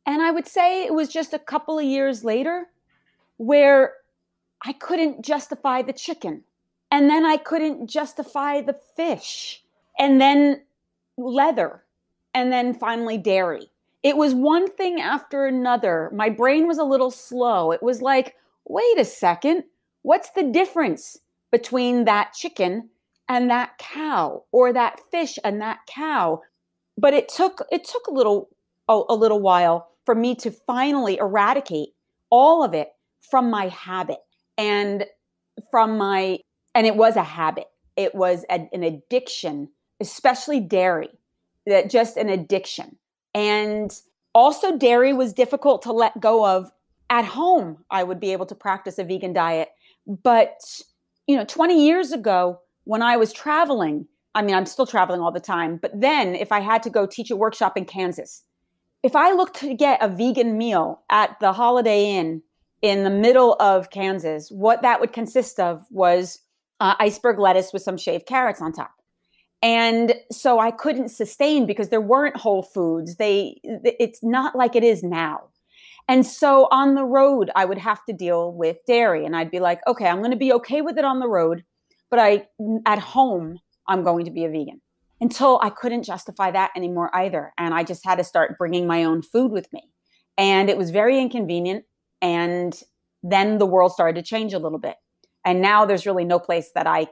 and I would say it was just a couple of years later where I couldn't justify the chicken. And then I couldn't justify the fish. And then leather. And then finally dairy. It was one thing after another. My brain was a little slow. It was like, wait a second, what's the difference between that chicken and that cow or that fish and that cow? But it took it took a little a, a little while for me to finally eradicate all of it from my habit and from my and it was a habit. It was a, an addiction especially dairy that just an addiction. And also dairy was difficult to let go of. At home i would be able to practice a vegan diet. But you know 20 years ago when i was traveling i mean i'm still traveling all the time but then if i had to go teach a workshop in kansas if I look to get a vegan meal at the Holiday Inn in the middle of Kansas, what that would consist of was uh, iceberg lettuce with some shaved carrots on top. And so I couldn't sustain because there weren't whole foods. They it's not like it is now. And so on the road I would have to deal with dairy and I'd be like, "Okay, I'm going to be okay with it on the road, but I at home I'm going to be a vegan." Until I couldn't justify that anymore either. And I just had to start bringing my own food with me. And it was very inconvenient. And then the world started to change a little bit. And now there's really no place that I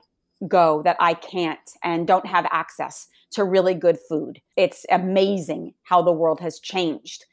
go that I can't and don't have access to really good food. It's amazing how the world has changed.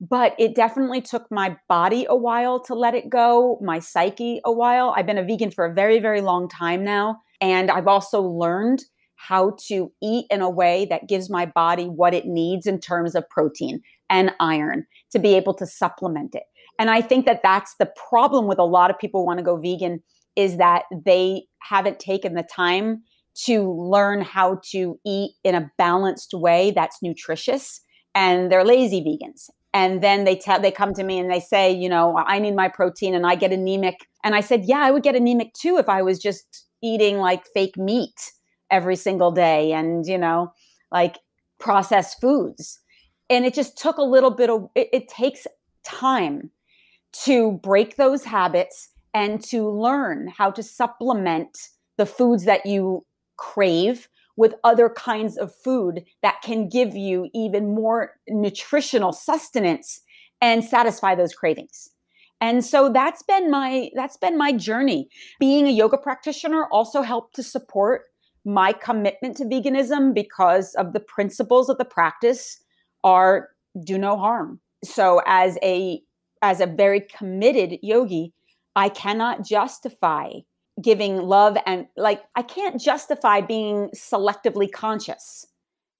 But it definitely took my body a while to let it go, my psyche a while. I've been a vegan for a very, very long time now. And I've also learned how to eat in a way that gives my body what it needs in terms of protein and iron to be able to supplement it. And I think that that's the problem with a lot of people want to go vegan is that they haven't taken the time to learn how to eat in a balanced way that's nutritious and they're lazy vegans. And then they tell they come to me and they say you know i need my protein and i get anemic. And i said yeah i would get anemic too if i was just eating like fake meat every single day and, you know, like processed foods. And it just took a little bit of, it, it takes time to break those habits and to learn how to supplement the foods that you crave with other kinds of food that can give you even more nutritional sustenance and satisfy those cravings. And so that's been my that's been my journey. Being a yoga practitioner also helped to support my commitment to veganism because of the principles of the practice are do no harm. So as a as a very committed yogi, I cannot justify giving love and like I can't justify being selectively conscious.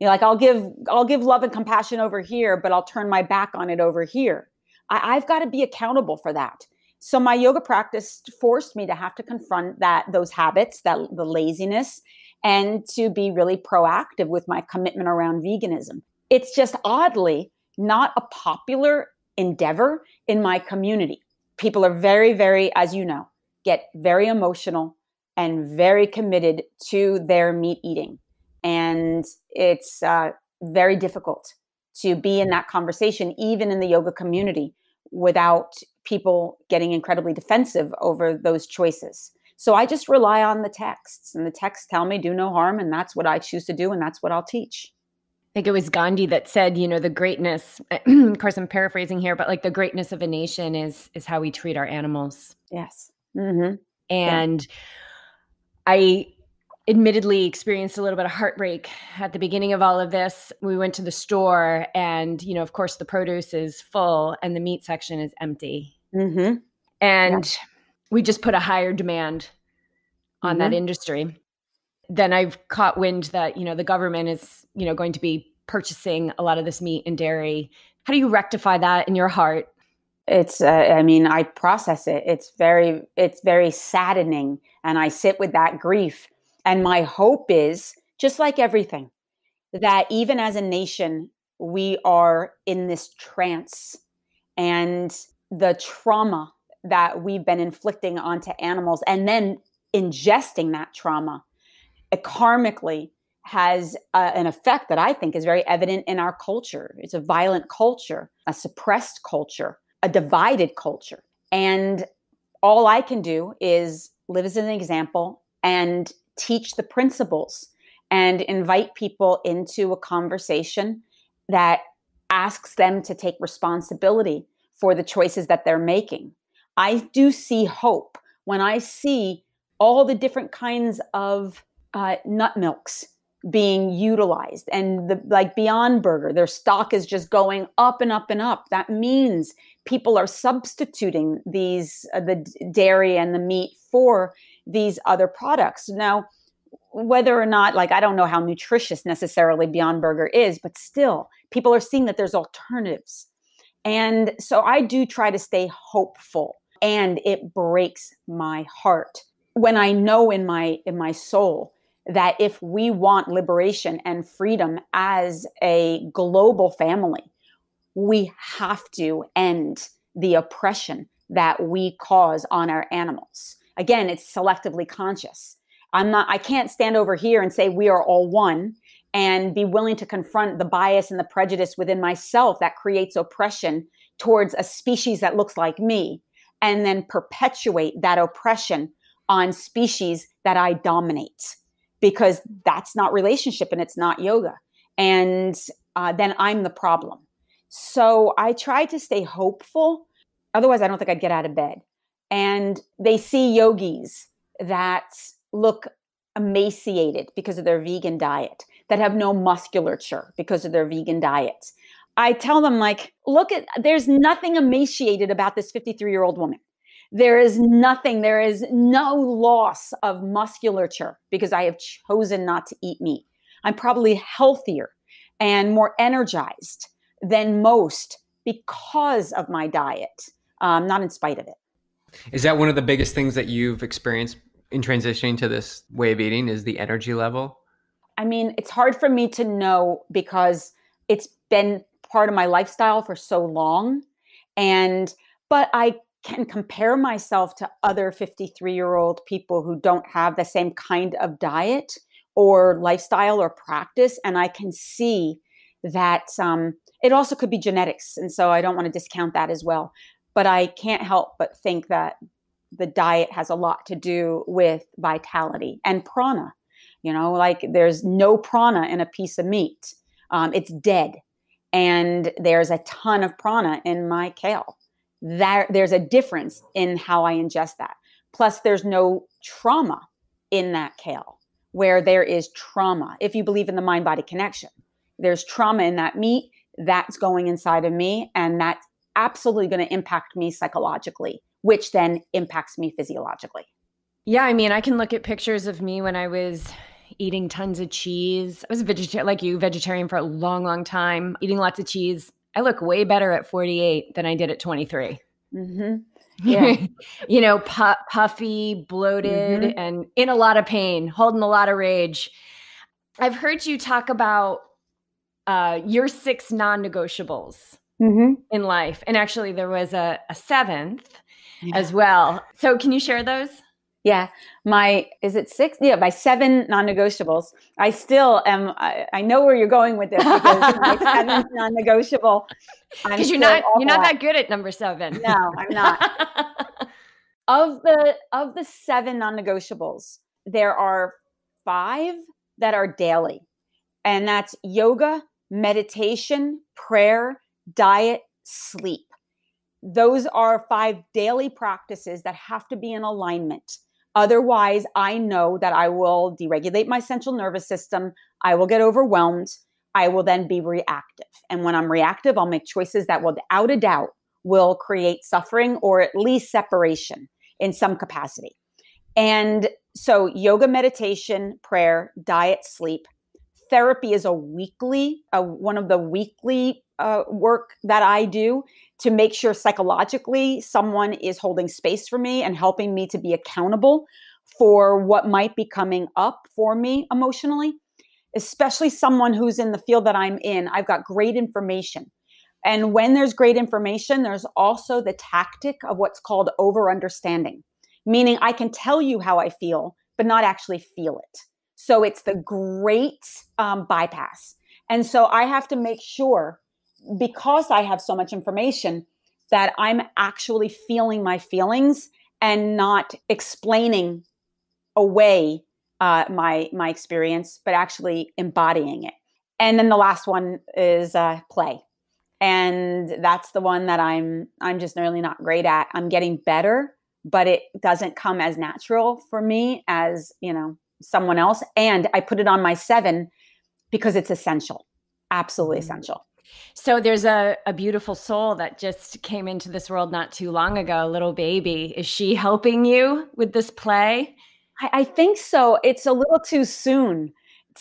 You know, like I'll give I'll give love and compassion over here, but I'll turn my back on it over here. I, I've got to be accountable for that. So my yoga practice forced me to have to confront that those habits, that the laziness, and to be really proactive with my commitment around veganism. It's just oddly not a popular endeavor in my community. People are very, very, as you know, get very emotional and very committed to their meat eating. And it's uh, very difficult to be in that conversation, even in the yoga community, without people getting incredibly defensive over those choices. So I just rely on the texts, and the texts tell me do no harm, and that's what I choose to do, and that's what I'll teach. I think it was Gandhi that said, you know, the greatness. [clears throat] of course, I'm paraphrasing here, but like the greatness of a nation is is how we treat our animals. Yes. Mm-hmm. And yeah. I admittedly experienced a little bit of heartbreak at the beginning of all of this. We went to the store, and you know, of course, the produce is full and the meat section is empty. Mm-hmm. And yeah. We just put a higher demand on mm-hmm. that industry. Then I've caught wind that you know the government is you know going to be purchasing a lot of this meat and dairy. How do you rectify that in your heart? it's uh, i mean i process it it's very it's very saddening and i sit with that grief and my hope is just like everything that even as a nation we are in this trance and the trauma that we've been inflicting onto animals and then ingesting that trauma it karmically has uh, an effect that i think is very evident in our culture it's a violent culture a suppressed culture a divided culture. And all I can do is live as an example and teach the principles and invite people into a conversation that asks them to take responsibility for the choices that they're making. I do see hope when I see all the different kinds of uh, nut milks being utilized and the like beyond burger their stock is just going up and up and up. That means people are substituting these uh, the dairy and the meat for these other products. Now whether or not like i don't know how nutritious necessarily beyond burger is but still people are seeing that there's alternatives. And so i do try to stay hopeful and it breaks my heart when i know in my in my soul that if we want liberation and freedom as a global family we have to end the oppression that we cause on our animals. Again, it's selectively conscious. I'm not I can't stand over here and say we are all one and be willing to confront the bias and the prejudice within myself that creates oppression towards a species that looks like me and then perpetuate that oppression on species that I dominate because that's not relationship and it's not yoga. And uh, then I'm the problem. So I try to stay hopeful. Otherwise, I don't think I'd get out of bed. And they see yogis that look emaciated because of their vegan diet, that have no musculature because of their vegan diet. I tell them, like, look at, there's nothing emaciated about this 53 year old woman. There is nothing, there is no loss of musculature because I have chosen not to eat meat. I'm probably healthier and more energized than most because of my diet, um, not in spite of it. Is that one of the biggest things that you've experienced in transitioning to this way of eating? Is the energy level? I mean, it's hard for me to know because it's been part of my lifestyle for so long. And, but I can compare myself to other 53 year old people who don't have the same kind of diet or lifestyle or practice. And I can see that um, it also could be genetics. And so I don't want to discount that as well. But I can't help but think that the diet has a lot to do with vitality and prana. You know, like there's no prana in a piece of meat, um, it's dead. And there's a ton of prana in my kale. There, there's a difference in how I ingest that. Plus, there's no trauma in that kale where there is trauma. If you believe in the mind body connection, there's trauma in that meat that's going inside of me and that's absolutely going to impact me psychologically which then impacts me physiologically. Yeah, I mean, I can look at pictures of me when I was eating tons of cheese. I was a vegetarian, like you, vegetarian for a long, long time, eating lots of cheese. I look way better at 48 than I did at 23. Mm-hmm. Yeah. [laughs] you know, pu- puffy, bloated, mm-hmm. and in a lot of pain, holding a lot of rage. I've heard you talk about uh, your six non negotiables mm-hmm. in life. And actually, there was a, a seventh yeah. as well. So, can you share those? Yeah, my is it six? Yeah, my seven non-negotiables. I still am. I, I know where you're going with this because [laughs] my seventh non-negotiable. Because you're not you're not that good at number seven. No, I'm not. [laughs] of the of the seven non-negotiables, there are five that are daily, and that's yoga, meditation, prayer, diet, sleep. Those are five daily practices that have to be in alignment Otherwise, I know that I will deregulate my central nervous system. I will get overwhelmed. I will then be reactive. And when I'm reactive, I'll make choices that, without a doubt, will create suffering or at least separation in some capacity. And so, yoga, meditation, prayer, diet, sleep, therapy is a weekly, uh, one of the weekly uh, work that I do to make sure psychologically someone is holding space for me and helping me to be accountable for what might be coming up for me emotionally, especially someone who's in the field that I'm in. I've got great information. And when there's great information, there's also the tactic of what's called over understanding, meaning I can tell you how I feel, but not actually feel it. So it's the great um, bypass. And so I have to make sure because I have so much information that I'm actually feeling my feelings and not explaining away uh, my my experience, but actually embodying it. And then the last one is uh, play, and that's the one that I'm I'm just really not great at. I'm getting better, but it doesn't come as natural for me as you know someone else. And I put it on my seven because it's essential, absolutely mm-hmm. essential. So there's a, a beautiful soul that just came into this world not too long ago, a little baby. Is she helping you with this play? I, I think so. It's a little too soon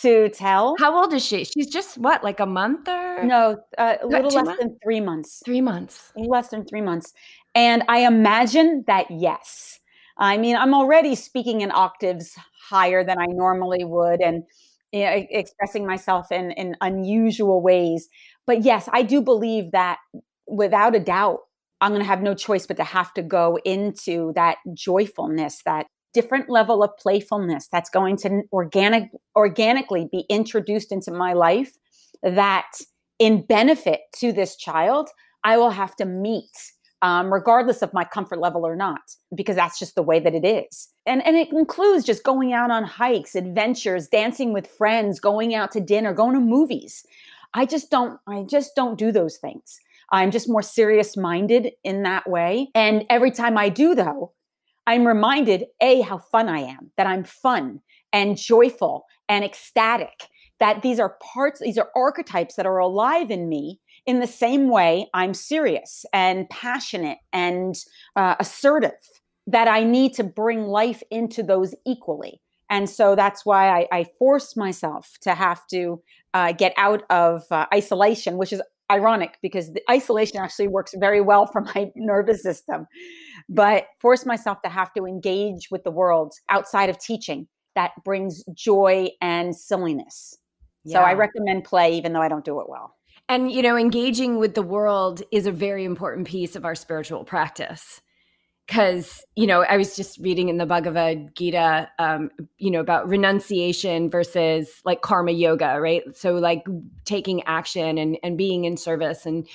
to tell. How old is she? She's just what, like a month or no, uh, a little less months? than three months. Three months. Less than three months. And I imagine that yes. I mean, I'm already speaking in octaves higher than I normally would, and you know, expressing myself in in unusual ways. But yes, I do believe that without a doubt, I'm going to have no choice but to have to go into that joyfulness, that different level of playfulness that's going to organic organically be introduced into my life that in benefit to this child i will have to meet um, regardless of my comfort level or not because that's just the way that it is. And and it includes just going out on hikes adventures dancing with friends going out to dinner going to movies I just don't, I just don't do those things. I'm just more serious minded in that way. And every time I do, though, I'm reminded A, how fun I am, that I'm fun and joyful and ecstatic, that these are parts, these are archetypes that are alive in me in the same way I'm serious and passionate and uh, assertive, that I need to bring life into those equally. And so that's why I, I force myself to have to uh, get out of uh, isolation, which is ironic because the isolation actually works very well for [laughs] my nervous system. But force myself to have to engage with the world outside of teaching that brings joy and silliness. Yeah. So I recommend play, even though I don't do it well. And, you know, engaging with the world is a very important piece of our spiritual practice because you know i was just reading in the bhagavad gita um, you know about renunciation versus like karma yoga right? So like taking action and and being in service and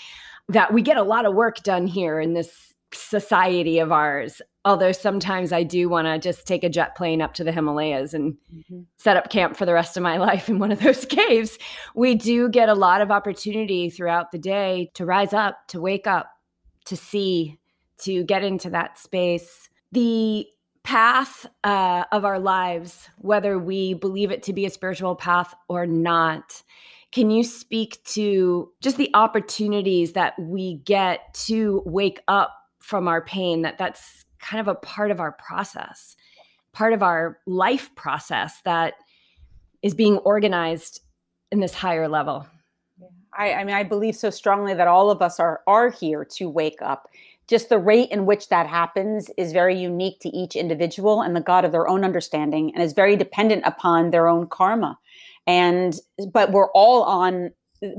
that we get a lot of work done here in this society of ours. Although sometimes i do want to just take a jet plane up to the himalayas and mm-hmm. set up camp for the rest of my [laughs] life in one of those caves. We do get a lot of opportunity throughout the day to rise up to wake up to see to get into that space. The path uh, of our lives, whether we believe it to be a spiritual path or not, can you speak to just the opportunities that we get to wake up from our pain that that's kind of a part of our process part of our life process that is being organized in this higher level I, I mean i believe so strongly that all of us are are here to wake up just the rate in which that happens is very unique to each individual and the god of their own understanding and is very dependent upon their own karma. And but we're all on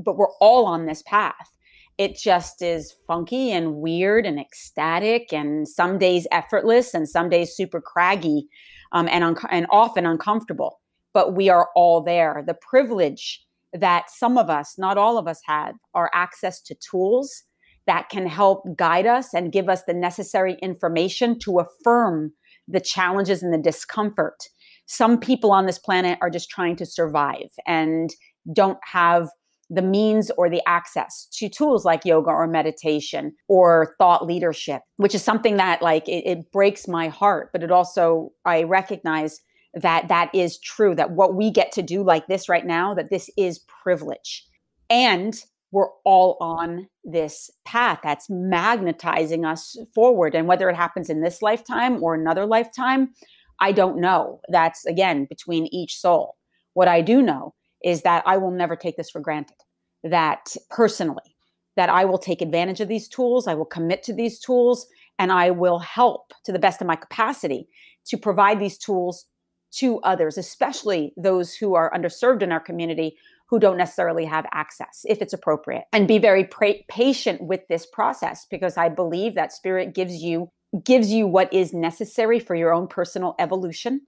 but we're all on this path. It just is funky and weird and ecstatic and some days effortless and some days super craggy um, and, un- and often uncomfortable. But we are all there. The privilege that some of us not all of us have our access to tools that can help guide us and give us the necessary information to affirm the challenges and the discomfort. Some people on this planet are just trying to survive and don't have the means or the access to tools like yoga or meditation or thought leadership which is something that like it, it, breaks my heart but it also i recognize that that is true that what we get to do like this right now that this is privilege. And we're all on this path that's magnetizing us forward and whether it happens in this lifetime or another lifetime I don't know. That's again between each soul. What I do know is that I will never take this for granted. That personally, that I will take advantage of these tools, I will commit to these tools, and I will help to the best of my capacity to provide these tools to others, especially those who are underserved in our community who don't necessarily have access if it's appropriate and be very pra- patient with this process because i believe that spirit gives you gives you what is necessary for your own personal evolution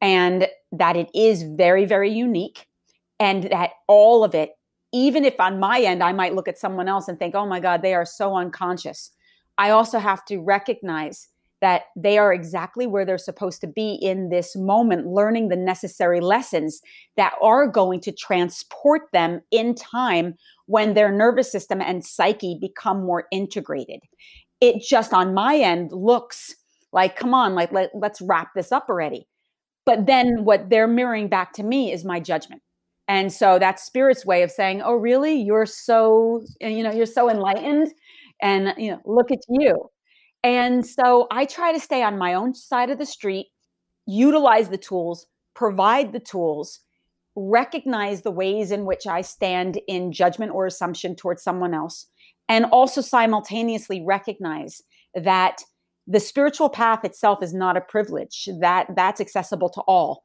and that it is very, very unique and that all of it, even if on my end, I might look at someone else and think, oh my God, they are so unconscious. I also have to recognize that they are exactly where they're supposed to be in this moment, learning the necessary lessons that are going to transport them in time when their nervous system and psyche become more integrated. It just on my end looks like come on like let, let's wrap this up already. But then what they're mirroring back to me is my judgment. And so that's spirit's way of saying oh really? You're so you know you're so enlightened and you know look at you and so i try to stay on my own side of the street utilize the tools provide the tools recognize the ways in which i stand in judgment or assumption towards someone else and also simultaneously recognize that the spiritual path itself is not a privilege that that's accessible to all.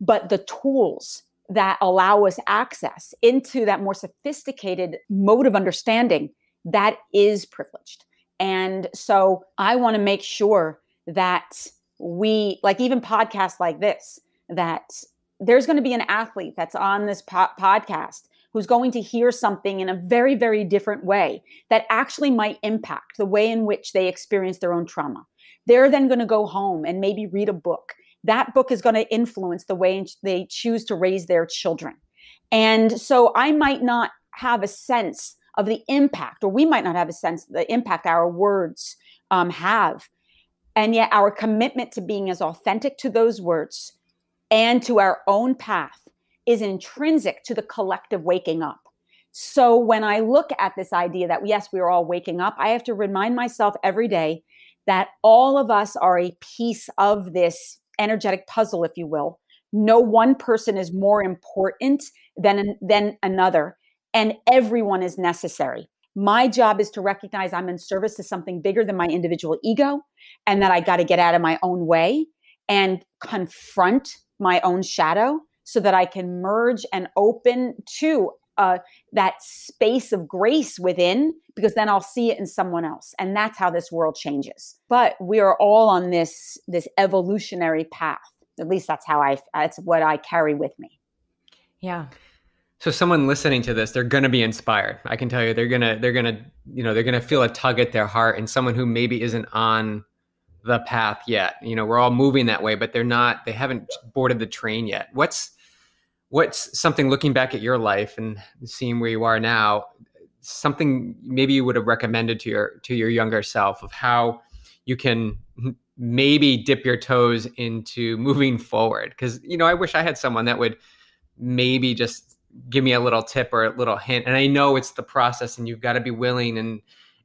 But the tools that allow us access into that more sophisticated mode of understanding that is privileged and so i want to make sure that we like even podcasts like this that there's going to be an athlete that's on this po- podcast who's going to hear something in a very, very different way that actually might impact the way in which they experience their own trauma. They're then going to go home and maybe read a book. That book is going to influence the way they choose to raise their children. And so I might not have a sense of the impact, or we might not have a sense of the impact our words um, have. And yet, our commitment to being as authentic to those words and to our own path is intrinsic to the collective waking up. So when I look at this idea that yes, we are all waking up, I have to remind myself every day that all of us are a piece of this energetic puzzle, if you will. No one person is more important than, than another, and everyone is necessary. My job is to recognize I'm in service to something bigger than my individual ego, and that I got to get out of my own way and confront my own shadow so that I can merge and open to uh, that space of grace within, because then I'll see it in someone else, and that's how this world changes. But we are all on this this evolutionary path. At least that's how I. That's what I carry with me. Yeah. So someone listening to this, they're going to be inspired. I can tell you, they're gonna, they're gonna, you know, they're gonna feel a tug at their heart, and someone who maybe isn't on the path yet. You know, we're all moving that way, but they're not. They haven't boarded the train yet. What's what's something looking back at your life and seeing where you are now something maybe you would have recommended to your to your younger self of how you can maybe dip your toes into moving forward because you know i wish i had someone that would maybe just give me a little tip or a little hint. And i know it's the process and you've got to be willing and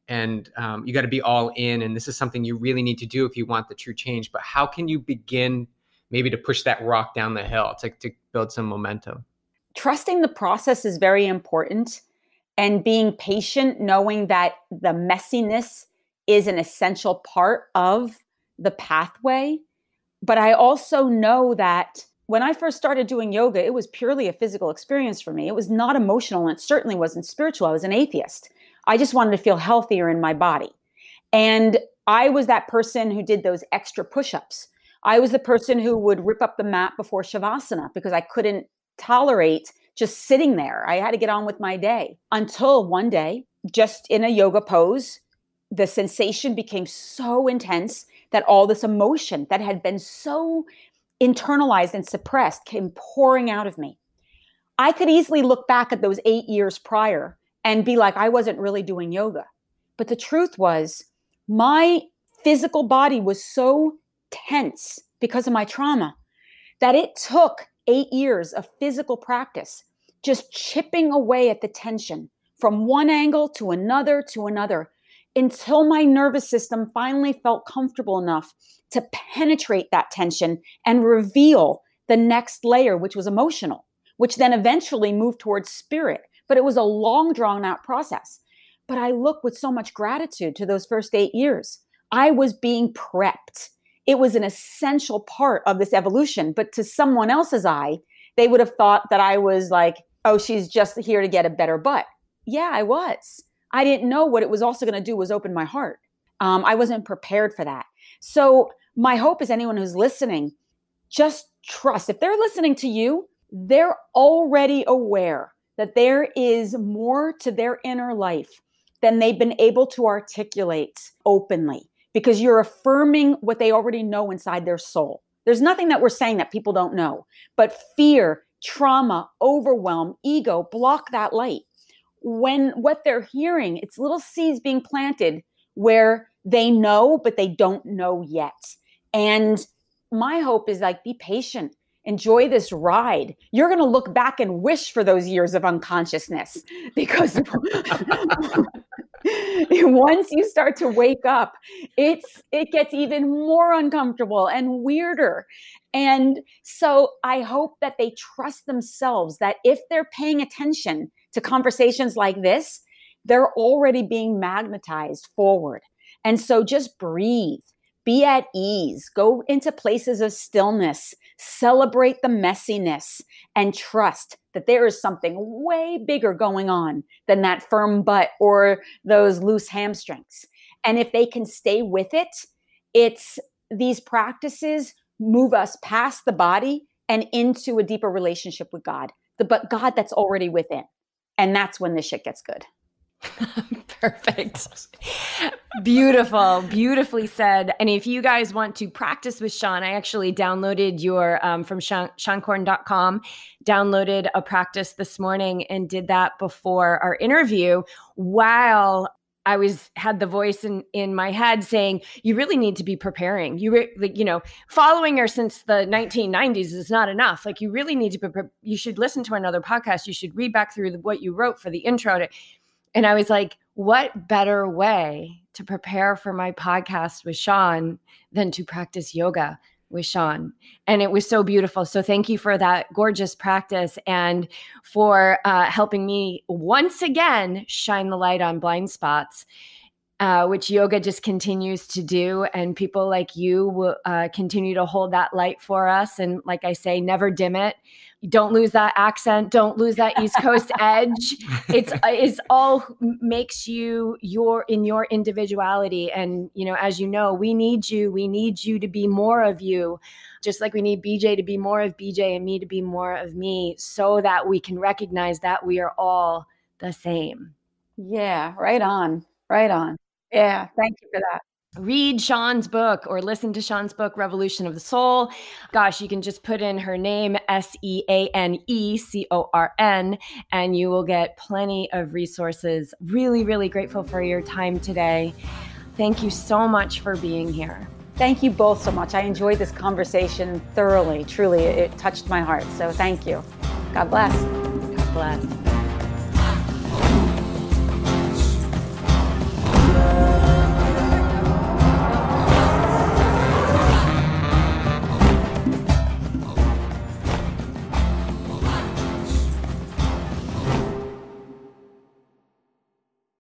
and um, you got to be all in and this is something you really need to do if you want the true change. But how can you begin maybe to push that rock down the hill to, to build some momentum? Trusting the process is very important and being patient knowing that the messiness is an essential part of the pathway. But i also know that when I first started doing yoga, it was purely a physical experience for me. It was not emotional and it certainly wasn't spiritual. I was an atheist. I just wanted to feel healthier in my body. And I was that person who did those extra push ups. I was the person who would rip up the mat before Shavasana because I couldn't tolerate just sitting there. I had to get on with my day until one day, just in a yoga pose, the sensation became so intense that all this emotion that had been so internalized and suppressed came pouring out of me. I could easily look back at those eight years prior and be like, I wasn't really doing yoga. But the truth was, my physical body was so tense because of my trauma that it took eight years of physical practice, just chipping away at the tension from one angle to another to another until my nervous system finally felt comfortable enough to penetrate that tension and reveal the next layer, which was emotional, which then eventually moved towards spirit, but it was a long drawn out process. But I look with so much gratitude to those first eight years. I was being prepped. It was an essential part of this evolution. But to someone else's eye, they would have thought that I was like, oh, she's just here to get a better butt. Yeah, I was. I didn't know what it was also going to do was open my heart. Um, I wasn't prepared for that. So, my hope is anyone who's listening, just trust. If they're listening to you, they're already aware that there is more to their inner life than they've been able to articulate openly because you're affirming what they already know inside their soul. There's nothing that we're saying that people don't know, but fear, trauma, overwhelm, ego block that light. When what they're hearing, it's little seeds being planted where they know, but they don't know yet. And my hope is like, be patient enjoy this ride. You're going to look back and wish for those years of unconsciousness [laughs] because [laughs] once you start to wake up, it's it gets even more uncomfortable and weirder. And so I hope that they trust themselves that if they're paying attention to conversations like this, they're already being magnetized forward. And so just breathe be at ease, go into places of stillness, celebrate the messiness, and trust that there is something way bigger going on than that firm butt or those loose hamstrings. And if they can stay with it, it's these practices move us past the body and into a deeper relationship with God, the but God that's already within. And that's when the shit gets good. [laughs] Perfect. Beautiful, beautifully said. And if you guys want to practice with Seane, I actually downloaded your um, from Seane, seanecorn.com, downloaded a practice this morning and did that before our interview while I was had the voice in in my head saying you really need to be preparing. You re, like you know following her since the 1990s is not enough. Like you really need to prepare. You should listen to another podcast. You should read back through the, what you wrote for the intro to and I was like, what better way to prepare for my podcast with Seane than to practice yoga with Seane? And it was so beautiful. So thank you for that gorgeous practice and for uh, helping me once again shine the light on blind spots. Uh, which yoga just continues to do. And people like you will uh, continue to hold that light for us. And like I say, never dim it don't lose that accent. Don't lose that east coast [laughs] edge. It's it's all makes you your in your individuality. And you know as you know we need you. We need you to be more of you. Just like we need bj to be more of bj and me to be more of me so that we can recognize that we are all the same. Yeah right on. Right on. Yeah thank you for that read Seane's book or listen to Seane's book, Revolution of the Soul. Gosh, you can just put in her name, S E A N E C O R N, and you will get plenty of resources. Really, really grateful for your time today. Thank you so much for being here. Thank you both so much. I enjoyed this conversation thoroughly. Truly, it touched my heart. So thank you. God bless. God bless.